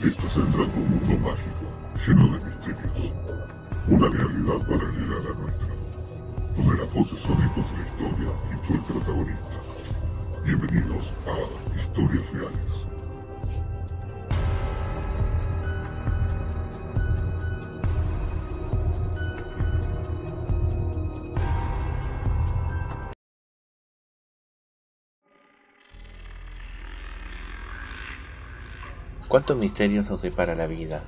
Estás entrando a un mundo mágico, lleno de misterios. Una realidad paralela a la nuestra, donde las voces son ecos de la historia y tú el protagonista. Bienvenidos a Historias Reales. ¿Cuántos misterios nos depara la vida?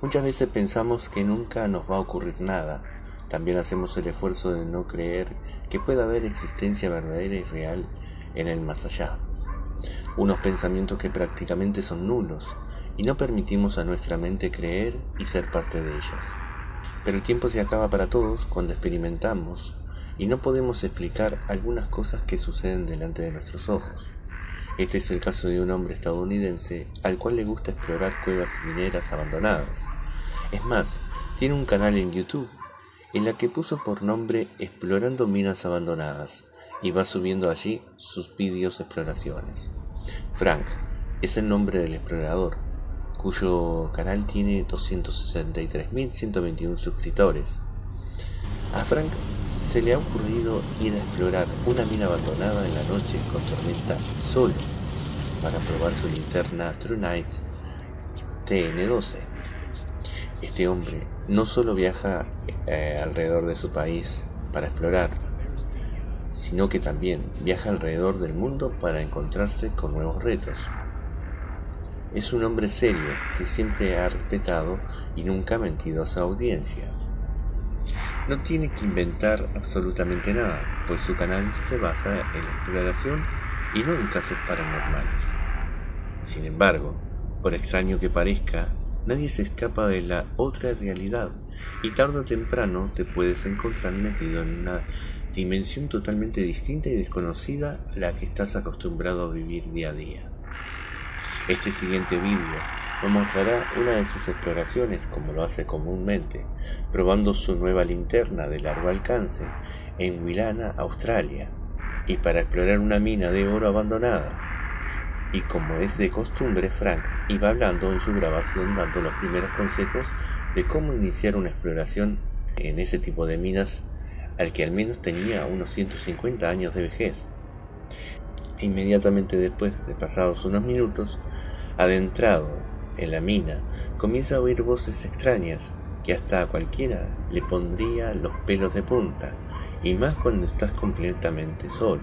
Muchas veces pensamos que nunca nos va a ocurrir nada. También hacemos el esfuerzo de no creer que pueda haber existencia verdadera y real en el más allá. Unos pensamientos que prácticamente son nulos y no permitimos a nuestra mente creer y ser parte de ellas. Pero el tiempo se acaba para todos cuando experimentamos y no podemos explicar algunas cosas que suceden delante de nuestros ojos. Este es el caso de un hombre estadounidense al cual le gusta explorar cuevas mineras abandonadas. Es más, tiene un canal en YouTube en la que puso por nombre Explorando Minas Abandonadas y va subiendo allí sus vídeos exploraciones. Frank es el nombre del explorador, cuyo canal tiene 263.121 suscriptores. A Frank se le ha ocurrido ir a explorar una mina abandonada en la noche con tormenta solo para probar su linterna True Night TN12. Este hombre no solo viaja eh, alrededor de su país para explorar, sino que también viaja alrededor del mundo para encontrarse con nuevos retos. Es un hombre serio que siempre ha respetado y nunca ha mentido a su audiencia. No tiene que inventar absolutamente nada, pues su canal se basa en la exploración y no en casos paranormales. Sin embargo, por extraño que parezca, nadie se escapa de la otra realidad y tarde o temprano te puedes encontrar metido en una dimensión totalmente distinta y desconocida a la que estás acostumbrado a vivir día a día. Este siguiente vídeo nos mostrará una de sus exploraciones como lo hace comúnmente, probando su nueva linterna de largo alcance en Wilana, Australia, y para explorar una mina de oro abandonada. Y como es de costumbre, Frank iba hablando en su grabación dando los primeros consejos de cómo iniciar una exploración en ese tipo de minas al que al menos tenía unos 150 años de vejez. Inmediatamente después de pasados unos minutos, adentrado en la mina, comienza a oír voces extrañas que hasta a cualquiera le pondría los pelos de punta, y más cuando estás completamente solo,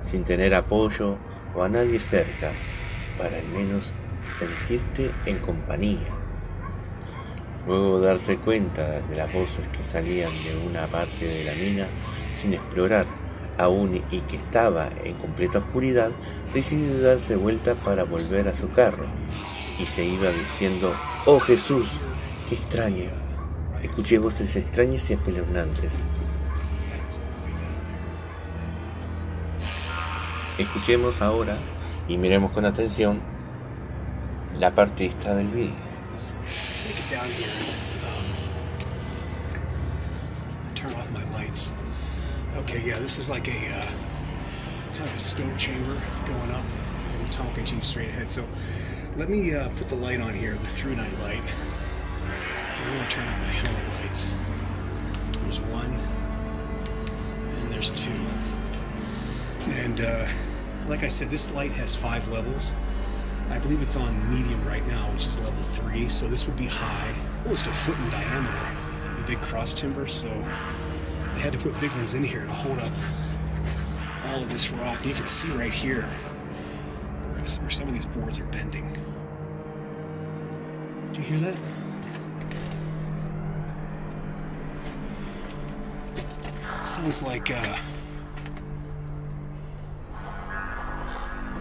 sin tener apoyo o a nadie cerca, para al menos sentirte en compañía. Luego darse cuenta de las voces que salían de una parte de la mina sin explorar aún y que estaba en completa oscuridad, decide darse vuelta para volver a su carro y se iba diciendo, oh Jesús, qué extraño. Escuché voces extrañas y espeluznantes. Escuchemos ahora y miremos con atención la parte esta del vídeo. turn off my lights. Okay, yeah, this is like a uh, kind of a scope chamber going up, and tunnel continues straight ahead. So let me uh, put the light on here, the through night light. I'm gonna turn on my helmet lights. There's one, and there's two. And uh, like I said, this light has five levels. I believe it's on medium right now, which is level three. So this would be high, almost a foot in diameter, the big cross timber. So they had to put big ones in here to hold up all of this rock. You can see right here where, where some of these boards are bending. Do you hear that? Sounds like, uh.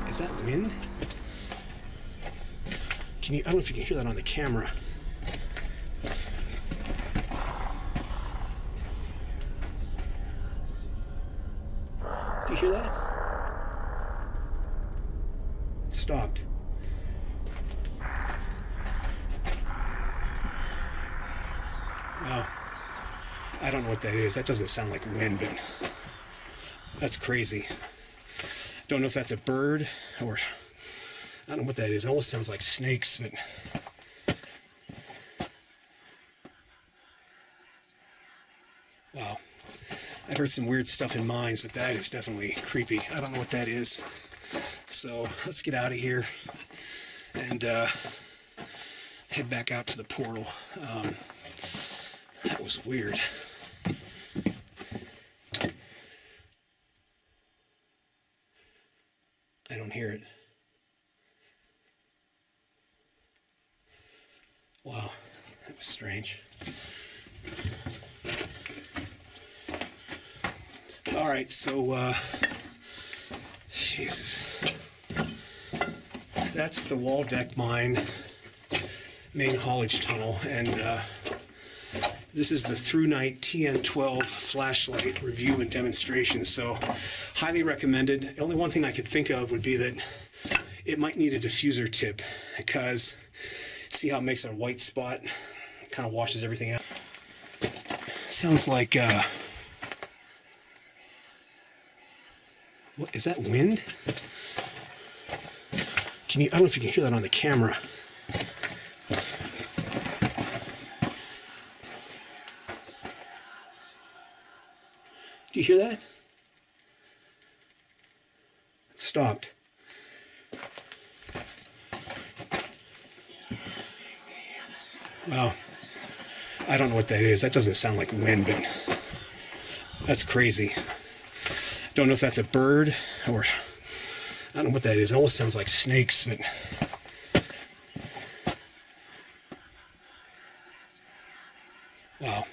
Is that wind? Can you, I don't know if you can hear that on the camera. Wow. I don't know what that is. That doesn't sound like wind, but that's crazy. Don't know if that's a bird or I don't know what that is. It almost sounds like snakes, but wow. I've heard some weird stuff in mines, but that is definitely creepy. I don't know what that is. So let's get out of here and uh, head back out to the portal. Um, was weird. I don't hear it. Wow, that was strange. All right, so, uh, Jesus. That's the Waldeck mine, main haulage tunnel, and uh, this is the Through Night TN12 flashlight review and demonstration. So, highly recommended. The only one thing I could think of would be that it might need a diffuser tip because see how it makes a white spot, kind of washes everything out. Sounds like, uh, what is that wind? Can you, I don't know if you can hear that on the camera. You hear that? It stopped. Well, I don't know what that is. That doesn't sound like wind, but that's crazy. Don't know if that's a bird or I don't know what that is. It almost sounds like snakes, but wow.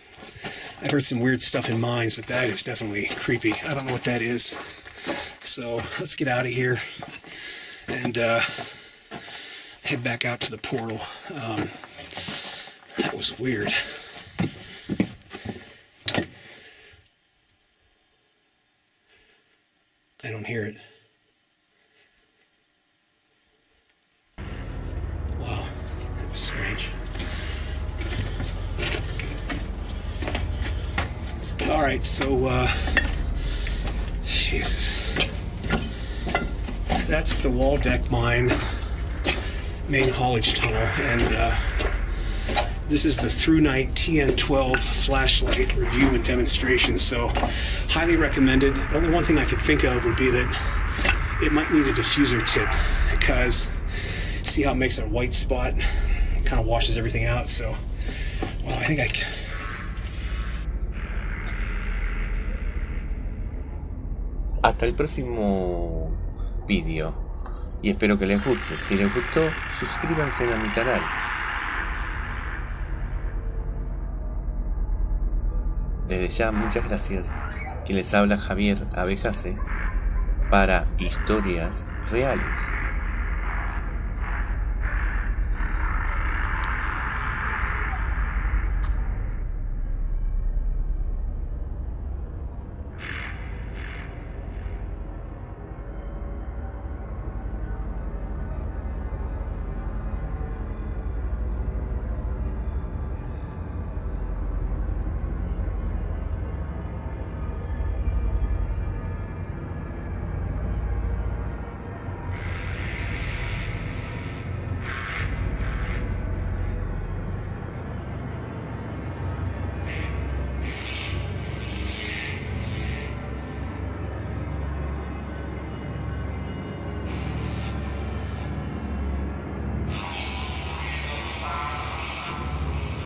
I've heard some weird stuff in mines, but that is definitely creepy. I don't know what that is. So let's get out of here and uh, head back out to the portal. Um, that was weird. I don't hear it. Wow, that was strange. All right, so, uh, Jesus. That's the Waldeck mine, main haulage tunnel, and, uh, this is the Through Night TN12 flashlight review and demonstration. So, highly recommended. The only one thing I could think of would be that it might need a diffuser tip because see how it makes a white spot, kind of washes everything out. So, well, I think I. Hasta el próximo vídeo. Y espero que les guste. Si les gustó, suscríbanse a mi canal. Desde ya, muchas gracias. Que les habla Javier Abejase para historias reales.